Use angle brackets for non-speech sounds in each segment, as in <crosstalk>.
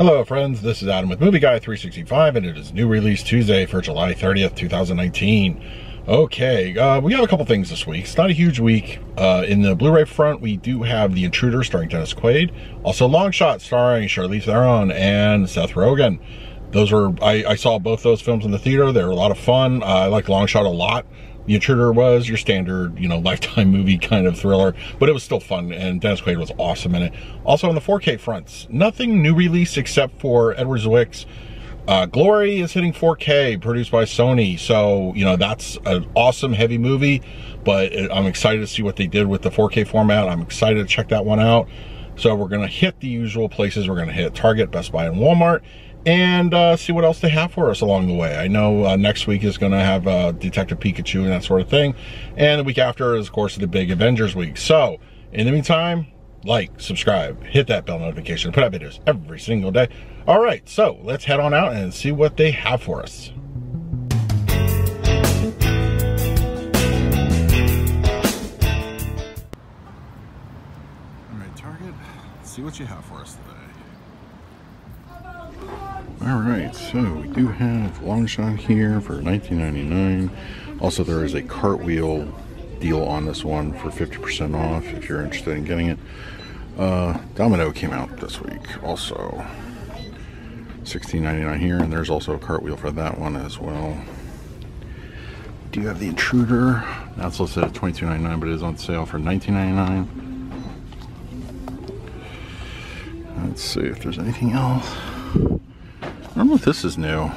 Hello friends, this is Adam with Movie Guy 365 and it is new release Tuesday for July 30th, 2019. Okay, uh, we have a couple things this week. It's not a huge week. Uh, in the Blu-ray front, we do have The Intruder starring Dennis Quaid. Also Long Shot starring Charlize Theron and Seth Rogen. Those were, I, I saw both those films in the theater. They were a lot of fun. Uh, I like Long Shot a lot. The Intruder was your standard, you know, <laughs> lifetime movie kind of thriller, but it was still fun, and Dennis Quaid was awesome in it. Also on the 4K fronts, nothing new release except for Edward Zwick's uh, Glory is hitting 4K, produced by Sony, so, you know, that's an awesome, heavy movie, but I'm excited to see what they did with the 4K format. I'm excited to check that one out. So we're going to hit the usual places. We're going to hit Target, Best Buy, and Walmart and uh, see what else they have for us along the way. I know uh, next week is going to have uh, Detective Pikachu and that sort of thing. And the week after is, of course, the big Avengers week. So, in the meantime, like, subscribe, hit that bell notification, put out videos every single day. All right, so let's head on out and see what they have for us. All right, Target, see what you have for us today. All right, so we do have long shot here for 19.99. Also, there is a cartwheel deal on this one for 50% off if you're interested in getting it. Uh, Domino came out this week, also 16.99 here, and there's also a cartwheel for that one as well. Do you have the Intruder? That's listed at 22.99, but it is on sale for 19.99. Let's see if there's anything else. Know if this is new.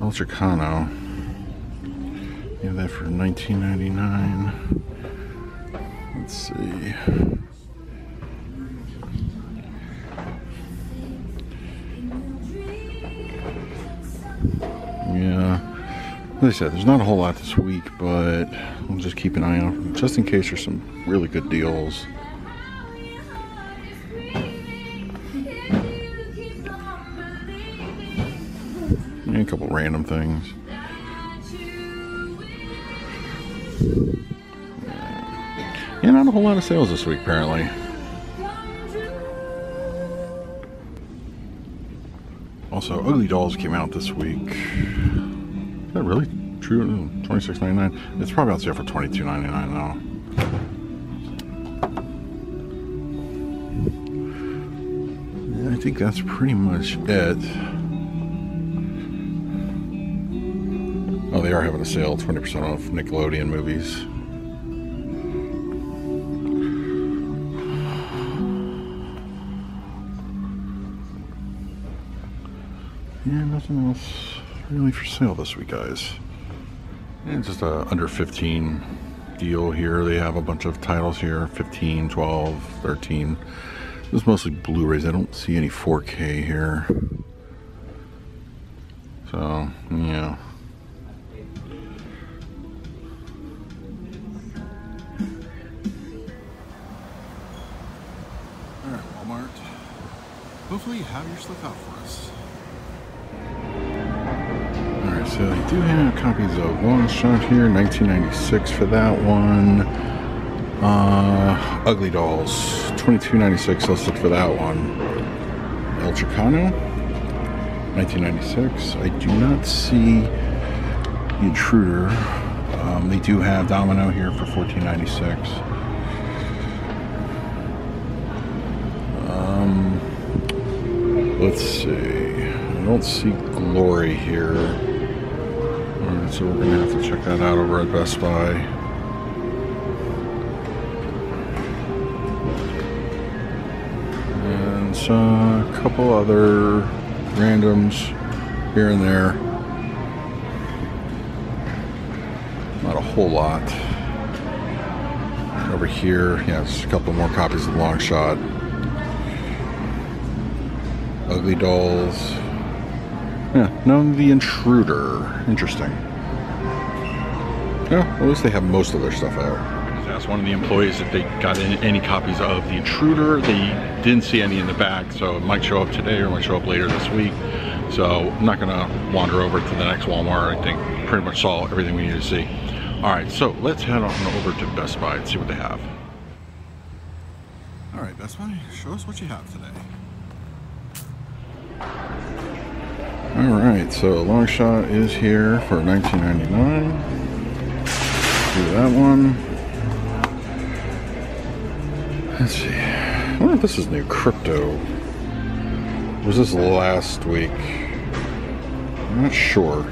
El Chicano. You have that for 19.99. Let's see. Yeah. Like I said, there's not a whole lot this week, but we'll just keep an eye out just in case there's some really good deals. A couple random things. Yeah, not a whole lot of sales this week, apparently. Also, Ugly Dolls came out this week. Is that really true? Twenty six ninety nine. It's probably on sale for twenty two ninety nine now. I think that's pretty much it. They are having a sale, 20% off Nickelodeon movies. Yeah, nothing else really for sale this week, guys. And just a under 15 deal here. They have a bunch of titles here, 15, 12, 13. This is mostly Blu-rays. I don't see any 4K here. So, yeah. Hopefully you have your stuff out for us. Alright, so they do have copies of Long Shot here, 1996 for that one. Uh, Ugly Dolls, 22.96 listed for that one. El Chicano, 1996. I do not see The Intruder. Um, they do have Domino here for 14.96. Let's see. I don't see Glory here. Alright, so we're going to have to check that out over at Best Buy. And so a couple other randoms here and there. Not a whole lot. Over here, yeah, just a couple more copies of Long Shot. Ugly Dolls. Yeah, no, The Intruder. Interesting. Yeah, at least they have most of their stuff out. I asked one of the employees if they got any, any copies of The Intruder. They didn't see any in the back, so it might show up today or it might show up later this week. So I'm not gonna wander over to the next Walmart. I think pretty much saw everything we need to see. All right, so let's head on over to Best Buy and see what they have. All right, Best Buy, show us what you have today. All right, so long shot is here for 19.99. Do that one. Let's see. I wonder if this is new crypto. Was this last week? I'm not sure.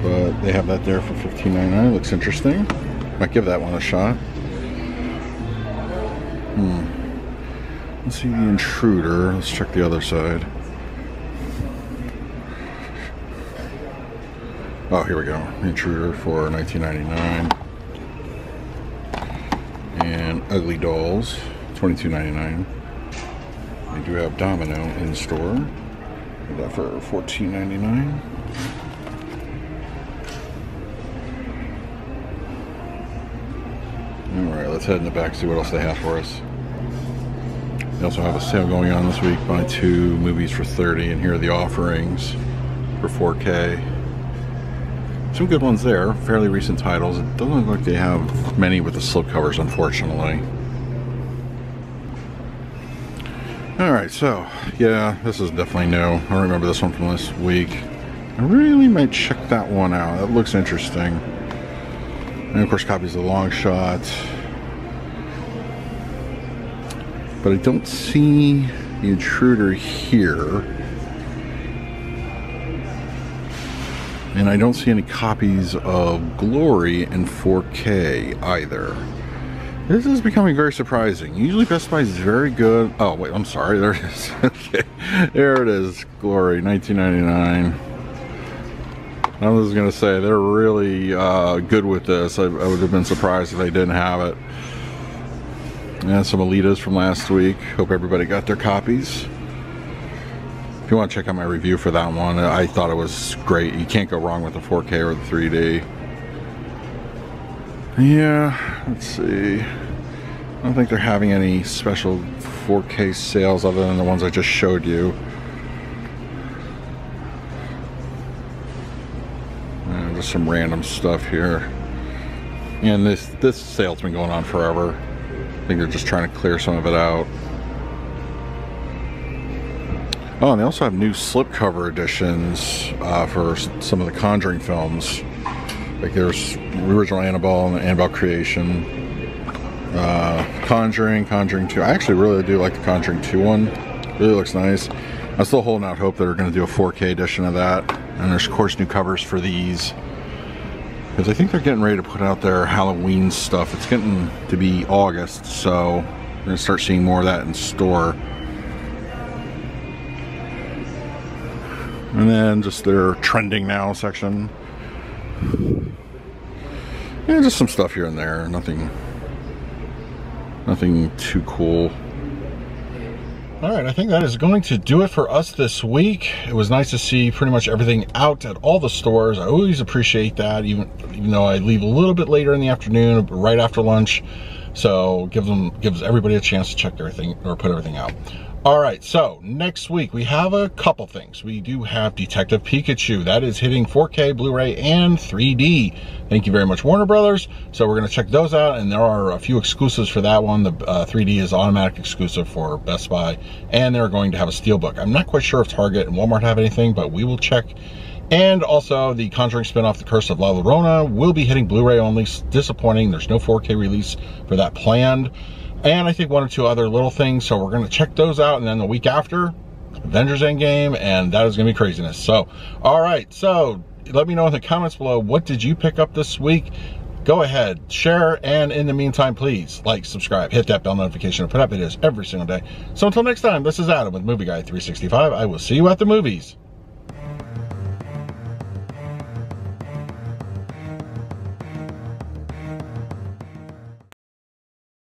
But they have that there for 15.99. Looks interesting. Might give that one a shot. Hmm. Let's see the intruder. Let's check the other side. Oh, here we go. Intruder for 19.99. And Ugly Dolls, 22.99. They do have Domino in store. Get that for 14.99. Alright, let's head in the back see what else they have for us. They also have a sale going on this week. Buy two movies for 30 and here are the offerings for 4K some good ones there, fairly recent titles. It doesn't look like they have many with the slipcovers, unfortunately. Alright, so, yeah, this is definitely new. I remember this one from this week. I really might check that one out. That looks interesting. And of course, copies of the long shot. But I don't see the intruder here. And I don't see any copies of Glory in 4K either. This is becoming very surprising. Usually Best Buy is very good. Oh, wait, I'm sorry. <laughs> There it is. okay. There it is. Glory, 1999. I was going to say, they're really uh, good with this. I, I, would have been surprised if they didn't have it. And some Alitas from last week. Hope everybody got their copies you want to check out my review for that one, I thought it was great. You can't go wrong with the 4K or the 3D. Yeah, let's see. I don't think they're having any special 4K sales other than the ones I just showed you. And just some random stuff here. And this this sale's been going on forever. I think they're just trying to clear some of it out. Oh, and they also have new slipcover editions uh, for some of the Conjuring films. Like there's the original Annabelle and the Annabelle Creation. Uh, Conjuring, Conjuring 2. I actually really do like the Conjuring 2 one. Really looks nice. I'm still holding out hope that they're going to do a 4K edition of that. And there's, of course, new covers for these. Because I think they're getting ready to put out their Halloween stuff. It's getting to be August, so we're going to start seeing more of that in store. And then just their trending now section. Yeah, just some stuff here and there. Nothing, nothing too cool. All right, I think that is going to do it for us this week. It was nice to see pretty much everything out at all the stores. I always appreciate that, even even though I leave a little bit later in the afternoon, right after lunch. So gives them gives everybody a chance to check everything or put everything out. All right, so next week we have a couple things. We do have Detective Pikachu. That is hitting 4K, Blu-ray, and 3D. Thank you very much, Warner Brothers. So we're going to check those out, and there are a few exclusives for that one. The uh, 3D is automatic exclusive for Best Buy, and they're going to have a Steelbook. I'm not quite sure if Target and Walmart have anything, but we will check. And also, the Conjuring spinoff, The Curse of La Llorona, will be hitting Blu-ray only. Disappointing. There's no 4K release for that planned and I think one or two other little things. So we're going to check those out. And then the week after, Avengers Endgame, and that is going to be craziness. So, all right. So let me know in the comments below, what did you pick up this week? Go ahead, share, and in the meantime, please like, subscribe, hit that bell notification, and put up videos every single day. So until next time, this is Adam with Movie Guy 365. I will see you at the movies.